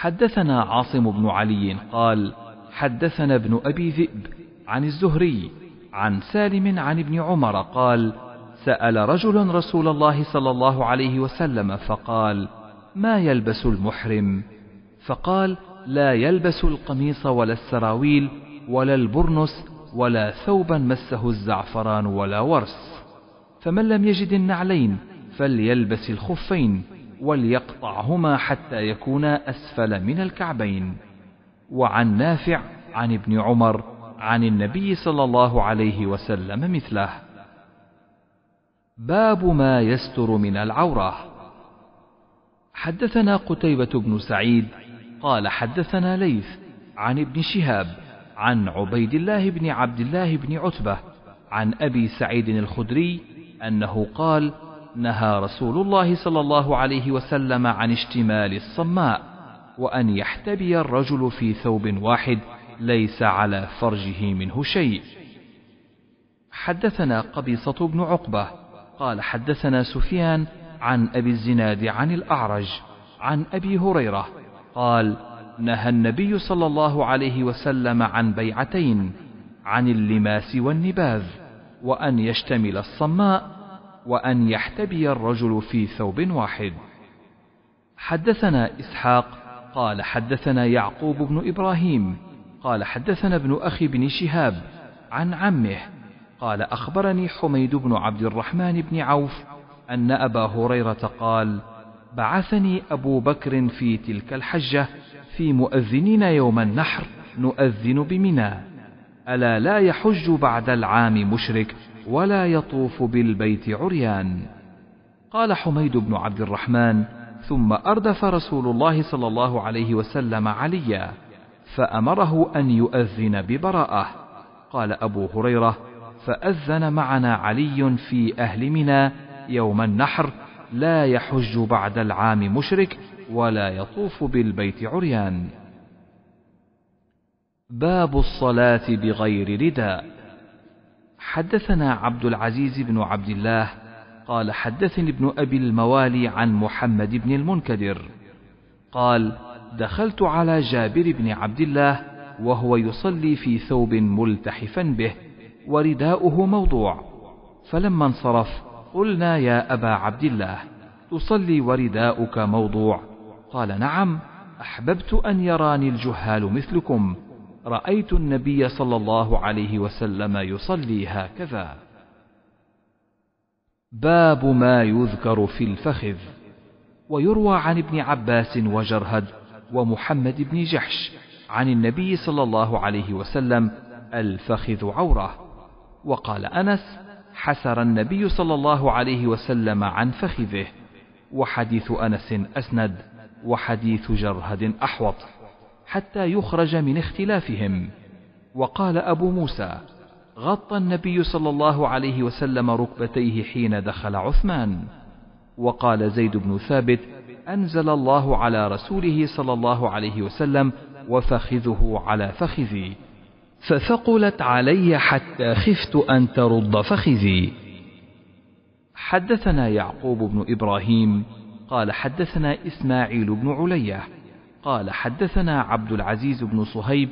حدثنا عاصم بن علي قال حدثنا ابن أبي ذئب عن الزهري عن سالم عن ابن عمر قال سأل رجل رسول الله صلى الله عليه وسلم فقال ما يلبس المحرم؟ فقال لا يلبس القميص ولا السراويل ولا البرنس ولا ثوبا مسه الزعفران ولا ورس فمن لم يجد النعلين فليلبس الخفين وليقطعهما حتى يكونا أسفل من الكعبين. وعن نافع عن ابن عمر عن النبي صلى الله عليه وسلم مثله. باب ما يستر من العورة. حدثنا قتيبة بن سعيد قال حدثنا ليث عن ابن شهاب عن عبيد الله بن عبد الله بن عتبة عن أبي سعيد الخدري أنه قال نهى رسول الله صلى الله عليه وسلم عن اشتمال الصماء وأن يحتبي الرجل في ثوب واحد ليس على فرجه منه شيء. حدثنا قبيصة بن عقبة قال حدثنا سفيان عن أبي الزناد عن الأعرج عن أبي هريرة قال نهى النبي صلى الله عليه وسلم عن بيعتين عن اللماس والنباذ وأن يشتمل الصماء وأن يحتبي الرجل في ثوب واحد. حدثنا إسحاق قال حدثنا يعقوب بن إبراهيم قال حدثنا ابن أخي بن شهاب عن عمه قال أخبرني حميد بن عبد الرحمن بن عوف أن أبا هريرة قال بعثني أبو بكر في تلك الحجة في مؤذنين يوم النحر نؤذن بمنى. ألا لا يحج بعد العام مشرك؟ ولا يطوف بالبيت عريان. قال حميد بن عبد الرحمن ثم أردف رسول الله صلى الله عليه وسلم عليا فأمره أن يؤذن ببراءة. قال أبو هريرة فأذن معنا علي في أهل منى يوم النحر لا يحج بعد العام مشرك ولا يطوف بالبيت عريان. باب الصلاة بغير رداء. حدثنا عبد العزيز بن عبد الله قال حدثني ابن أبي الموالي عن محمد بن المنكدر. قال دخلت على جابر بن عبد الله وهو يصلي في ثوب ملتحفا به ورداؤه موضوع. فلما انصرف قلنا يا أبا عبد الله تصلي ورداؤك موضوع؟ قال نعم أحببت أن يراني الجهال مثلكم. رأيت النبي صلى الله عليه وسلم يصلي هكذا. باب ما يذكر في الفخذ. ويروى عن ابن عباس وجرهد ومحمد بن جحش عن النبي صلى الله عليه وسلم الفخذ عورة. وقال أنس حسر النبي صلى الله عليه وسلم عن فخذه. وحديث أنس أسند وحديث جرهد أحوط. حتى يخرج من اختلافهم. وقال أبو موسى غطى النبي صلى الله عليه وسلم ركبتيه حين دخل عثمان. وقال زيد بن ثابت أنزل الله على رسوله صلى الله عليه وسلم وفخذه على فخذي. فثقلت علي حتى خفت أن ترد فخذي. حدثنا يعقوب بن إبراهيم قال حدثنا إسماعيل بن علية. قال حدثنا عبد العزيز بن صهيب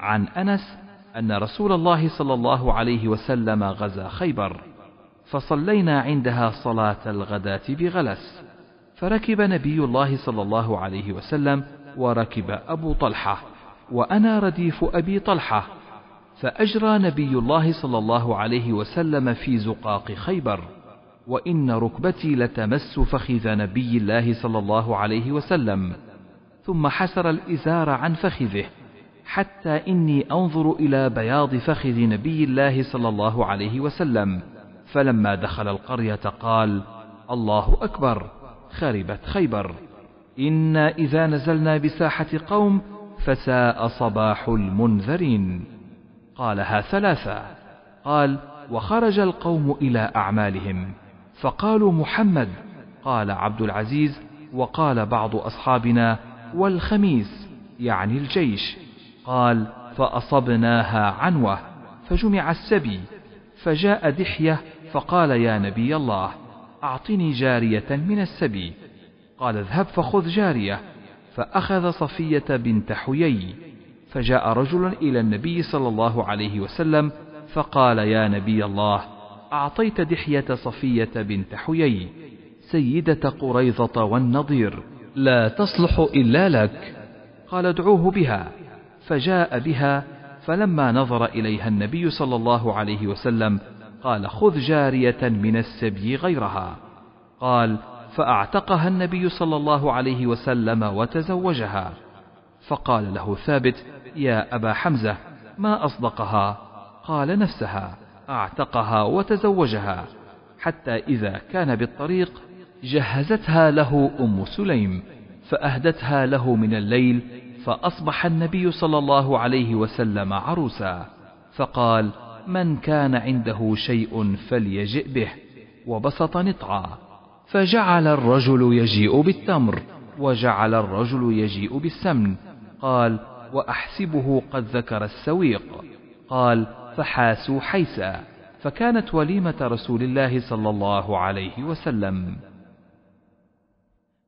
عن أنس أن رسول الله صلى الله عليه وسلم غزا خيبر فصلينا عندها صلاة الغداة بغلس فركب نبي الله صلى الله عليه وسلم وركب أبو طلحة وأنا رديف أبي طلحة فأجرى نبي الله صلى الله عليه وسلم في زقاق خيبر وإن ركبتي لتمس فخذ نبي الله صلى الله عليه وسلم. ثم حسر الإزار عن فخذه حتى إني أنظر إلى بياض فخذ نبي الله صلى الله عليه وسلم. فلما دخل القرية قال الله أكبر! خربت خيبر. إنا إذا نزلنا بساحة قوم فساء صباح المنذرين. قالها ثلاثة. قال وخرج القوم إلى أعمالهم. فقالوا محمد. قال عبد العزيز وقال بعض أصحابنا والخميس يعني الجيش. قال فأصبناها عنوة فجمع السبي فجاء دحية فقال يا نبي الله أعطني جارية من السبي. قال اذهب فخذ جارية. فأخذ صفية بنت حيي. فجاء رجل إلى النبي صلى الله عليه وسلم فقال يا نبي الله أعطيت دحية صفية بنت حيي سيدة قريظة والنضير. لا تصلح إلا لك. قال ادعوه بها. فجاء بها فلما نظر إليها النبي صلى الله عليه وسلم قال خذ جارية من السبي غيرها. قال فأعتقها النبي صلى الله عليه وسلم وتزوجها. فقال له ثابت يا أبا حمزة ما أصدقها؟ قال نفسها أعتقها وتزوجها حتى إذا كان بالطريق جهزتها له أم سليم فأهدتها له من الليل فأصبح النبي صلى الله عليه وسلم عروسا فقال من كان عنده شيء فليجئ به وبسط نطعا فجعل الرجل يجيء بالتمر وجعل الرجل يجيء بالسمن قال وأحسبه قد ذكر السويق قال فحاسوا حيسا فكانت وليمة رسول الله صلى الله عليه وسلم.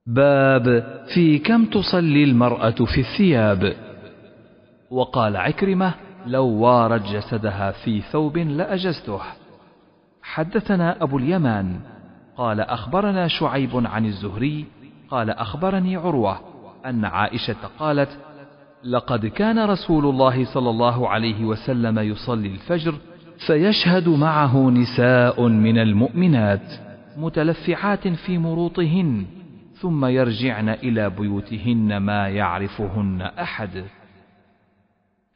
باب في كم تصلي المرأة في الثياب. وقال عكرمة لو وارت جسدها في ثوب لأجزته. حدثنا أبو اليمان. قال أخبرنا شعيب عن الزهري. قال أخبرني عروة أن عائشة قالت لقد كان رسول الله صلى الله عليه وسلم يصلي الفجر فيشهد معه نساء من المؤمنات متلفعات في مروطهن. ثم يرجعن إلى بيوتهن ما يعرفهن أحد.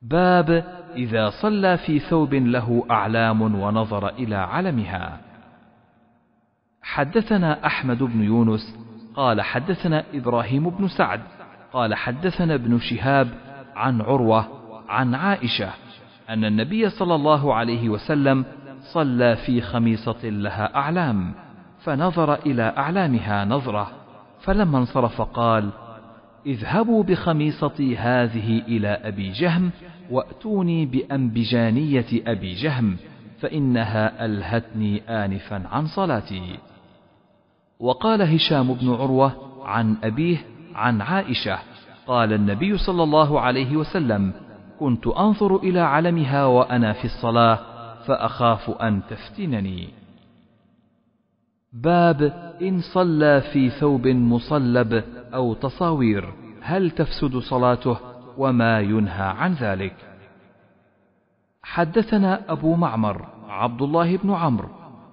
باب إذا صلى في ثوب له أعلام ونظر إلى علمها. حدثنا أحمد بن يونس قال حدثنا إبراهيم بن سعد قال حدثنا ابن شهاب عن عروة عن عائشة أن النبي صلى الله عليه وسلم صلى في خميصة لها أعلام فنظر إلى أعلامها نظرة. فلما انصرف قال اذهبوا بخميصتي هذه إلى أبي جهم وأتوني بأنبجانية أبي جهم فإنها ألهتني آنفا عن صلاتي. وقال هشام بن عروة عن أبيه عن عائشة قال النبي صلى الله عليه وسلم كنت أنظر إلى علمها وأنا في الصلاة فأخاف أن تفتنني. باب إن صلى في ثوب مصلب أو تصاوير هل تفسد صلاته وما ينهى عن ذلك؟ حدثنا أبو معمر عبد الله بن عمرو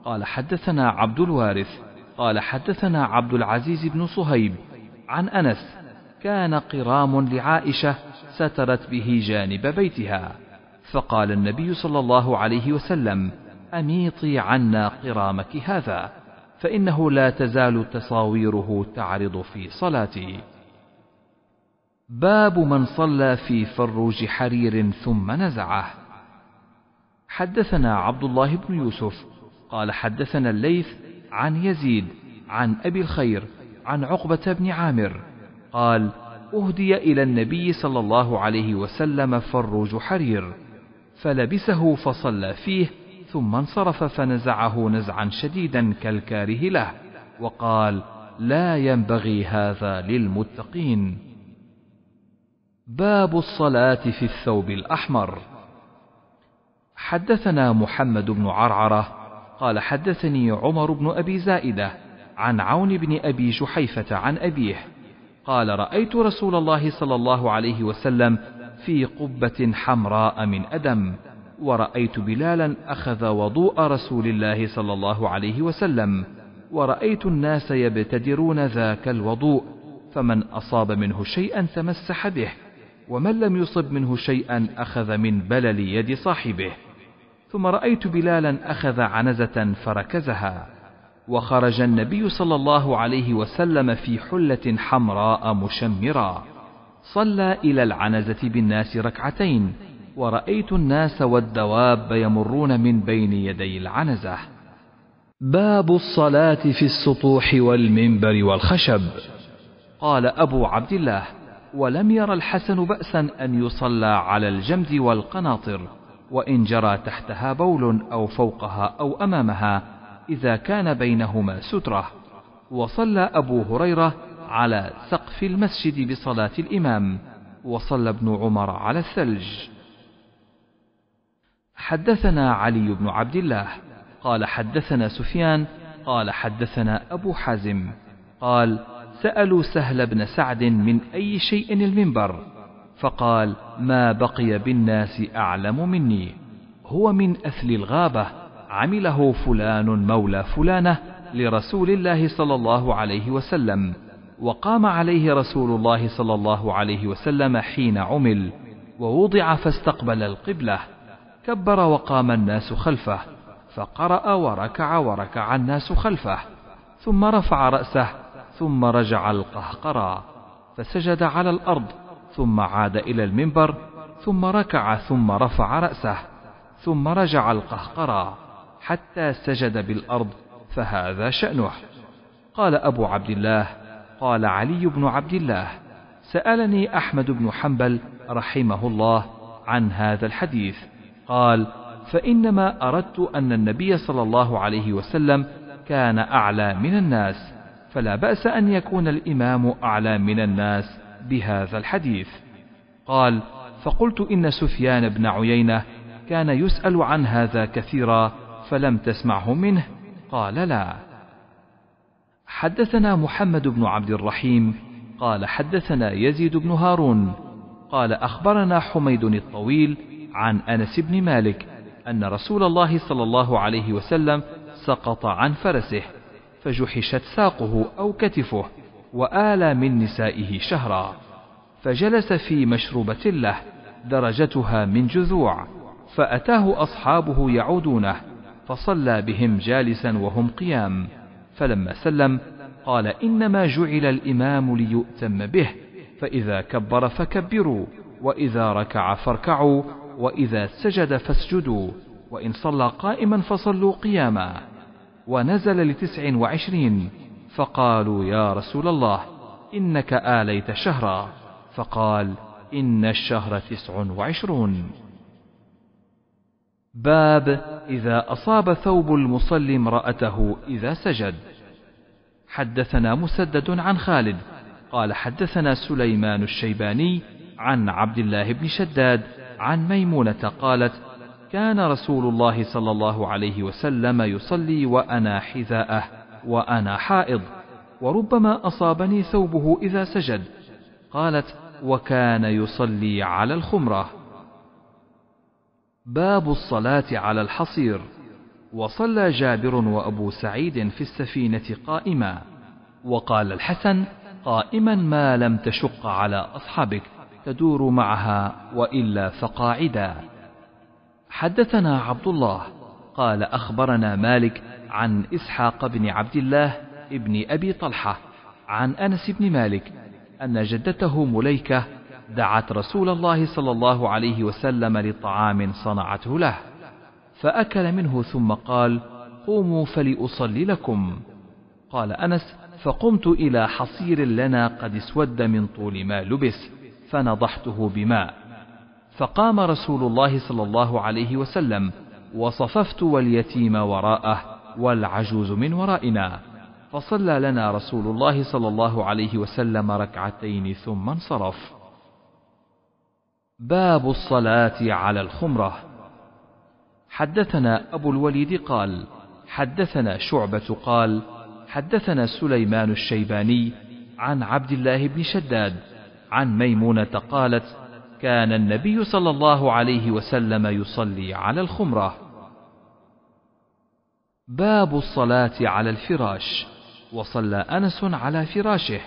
قال حدثنا عبد الوارث قال حدثنا عبد العزيز بن صهيب عن أنس كان قرام لعائشة سترت به جانب بيتها فقال النبي صلى الله عليه وسلم أميطي عنا قرامك هذا. فإنه لا تزال تصاويره تعرض في صلاتي باب من صلى في فروج حرير ثم نزعه. حدثنا عبد الله بن يوسف قال حدثنا الليث عن يزيد عن أبي الخير عن عقبة بن عامر قال أهدي إلى النبي صلى الله عليه وسلم فروج حرير فلبسه فصلى فيه ثم انصرف فنزعه نزعا شديدا كالكاره له وقال لا ينبغي هذا للمتقين. باب الصلاة في الثوب الأحمر. حدثنا محمد بن عرعرة قال حدثني عمر بن أبي زائدة عن عون بن أبي جحيفة عن أبيه قال رأيت رسول الله صلى الله عليه وسلم في قبة حمراء من أدم. ورأيت بلالا أخذ وضوء رسول الله صلى الله عليه وسلم ورأيت الناس يبتدرون ذاك الوضوء فمن أصاب منه شيئا تمسح به ومن لم يصب منه شيئا أخذ من بلل يد صاحبه. ثم رأيت بلالا أخذ عنزة فركزها وخرج النبي صلى الله عليه وسلم في حلة حمراء مشمرا صلى إلى العنزة بالناس ركعتين ورأيت الناس والدواب يمرون من بين يدي العنزة. باب الصلاة في السطوح والمنبر والخشب. قال أبو عبد الله ولم ير الحسن بأسا أن يصلى على الجمد والقناطر وإن جرى تحتها بول أو فوقها أو أمامها إذا كان بينهما سترة. وصلى أبو هريرة على سقف المسجد بصلاة الإمام وصلى ابن عمر على الثلج. حدثنا علي بن عبد الله قال حدثنا سفيان قال حدثنا أبو حازم قال سألوا سهل بن سعد من أي شيء المنبر فقال ما بقي بالناس أعلم مني هو من أثل الغابة عمله فلان مولى فلانة لرسول الله صلى الله عليه وسلم وقام عليه رسول الله صلى الله عليه وسلم حين عمل ووضع فاستقبل القبلة. كبر وقام الناس خلفه فقرأ وركع وركع الناس خلفه ثم رفع رأسه ثم رجع القهقرى فسجد على الأرض ثم عاد إلى المنبر ثم ركع ثم رفع رأسه ثم رجع القهقرى حتى سجد بالأرض فهذا شأنه. قال أبو عبد الله قال علي بن عبد الله سألني أحمد بن حنبل رحمه الله عن هذا الحديث. قال فإنما أردت أن النبي صلى الله عليه وسلم كان أعلى من الناس فلا بأس أن يكون الإمام أعلى من الناس بهذا الحديث. قال فقلت إن سفيان بن عيينة كان يسأل عن هذا كثيرا فلم تسمعه منه. قال لا. حدثنا محمد بن عبد الرحيم قال حدثنا يزيد بن هارون قال أخبرنا حميد الطويل عن أنس بن مالك أن رسول الله صلى الله عليه وسلم سقط عن فرسه فجحشت ساقه أو كتفه وآلى من نسائه شهرا فجلس في مشروبة له درجتها من جذوع فأتاه أصحابه يعودونه فصلى بهم جالسا وهم قيام فلما سلم قال إنما جعل الإمام ليؤتم به فإذا كبر فكبروا وإذا ركع فاركعوا وإذا سجد فاسجدوا وإن صلى قائما فصلوا قياما. ونزل لتسع وعشرين فقالوا يا رسول الله إنك آليت شهرا. فقال إن الشهر تسع وعشرون. باب إذا أصاب ثوب المصلي امرأته إذا سجد. حدثنا مسدد عن خالد قال حدثنا سليمان الشيباني عن عبد الله بن شداد عن ميمونة قالت كان رسول الله صلى الله عليه وسلم يصلي وأنا حذاءه وأنا حائض وربما أصابني ثوبه إذا سجد. قالت وكان يصلي على الخمرة. باب الصلاة على الحصير. وصلى جابر وأبو سعيد في السفينة قائما. وقال الحسن قائما ما لم تشق على أصحابك. تدور معها وإلا فقاعدا. حدثنا عبد الله قال أخبرنا مالك عن إسحاق بن عبد الله ابن أبي طلحة عن أنس بن مالك أن جدته مليكة دعت رسول الله صلى الله عليه وسلم لطعام صنعته له فأكل منه ثم قال قوموا فلأصلي لكم قال أنس فقمت إلى حصير لنا قد اسود من طول ما لبس فنضحته بماء. فقام رسول الله صلى الله عليه وسلم وصففت واليتيم وراءه والعجوز من ورائنا. فصلى لنا رسول الله صلى الله عليه وسلم ركعتين ثم انصرف. باب الصلاة على الخمرة. حدثنا أبو الوليد قال حدثنا شعبة قال حدثنا سليمان الشيباني عن عبد الله بن شداد عن ميمونة قالت كان النبي صلى الله عليه وسلم يصلي على الخمرة. باب الصلاة على الفراش. وصلى أنس على فراشه.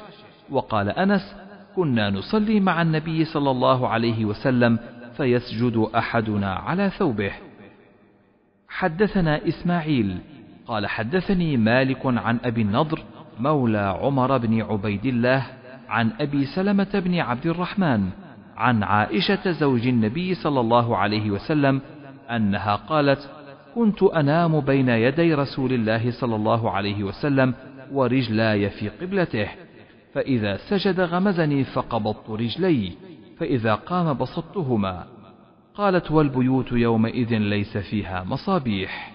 وقال أنس كنا نصلي مع النبي صلى الله عليه وسلم فيسجد أحدنا على ثوبه. حدثنا إسماعيل. قال حدثني مالك عن أبي النضر مولى عمر بن عبيد الله عن أبي سلمة بن عبد الرحمن عن عائشة زوج النبي صلى الله عليه وسلم أنها قالت كنت أنام بين يدي رسول الله صلى الله عليه وسلم ورجلاي في قبلته فإذا سجد غمزني فقبضت رجلي فإذا قام بسطتهما. قالت والبيوت يومئذ ليس فيها مصابيح.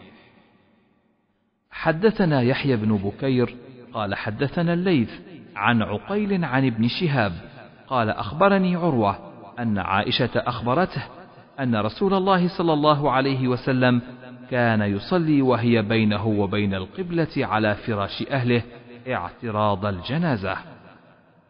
حدثنا يحيى بن بكير قال حدثنا الليث عن عقيل عن ابن شهاب قال أخبرني عروة أن عائشة أخبرته أن رسول الله صلى الله عليه وسلم كان يصلي وهي بينه وبين القبلة على فراش أهله اعتراض الجنازة.